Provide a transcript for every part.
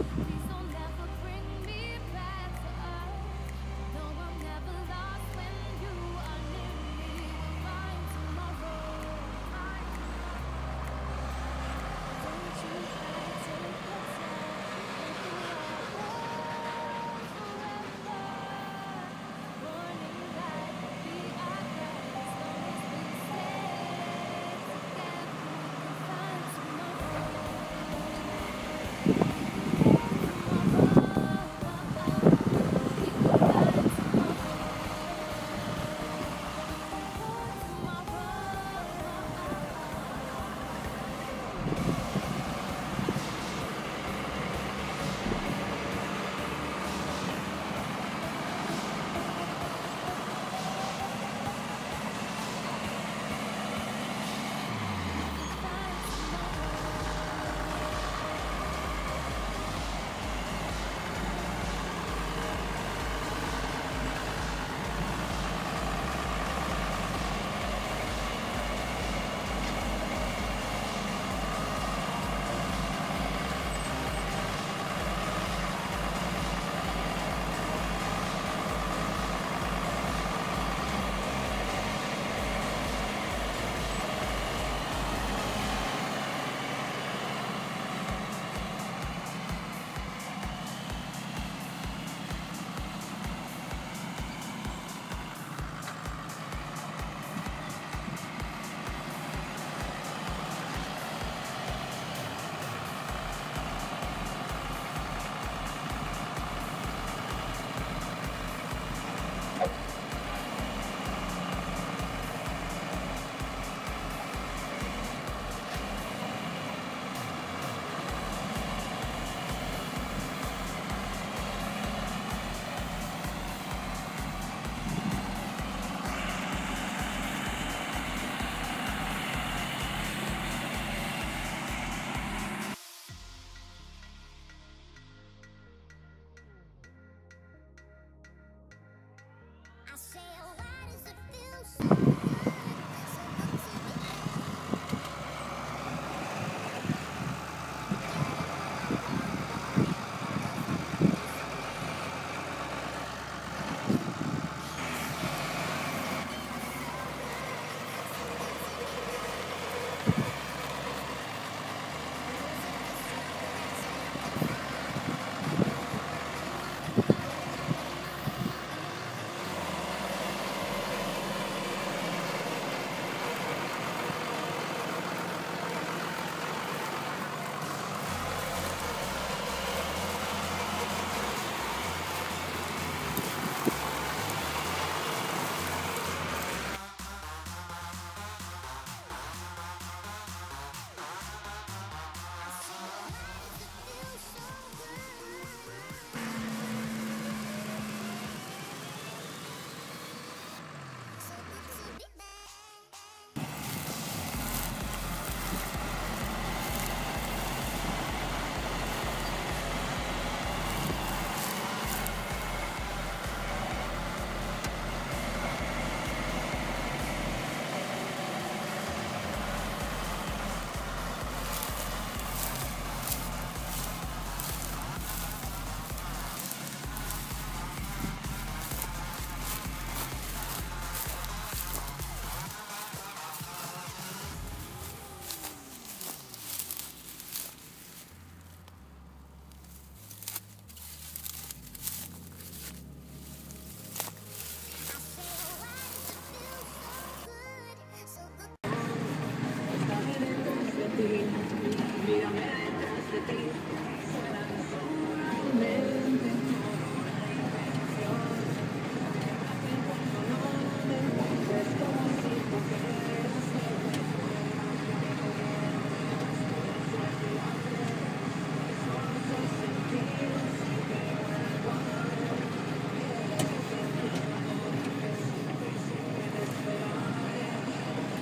Thank you.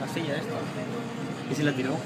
la silla esta. ¿Y si la tiró?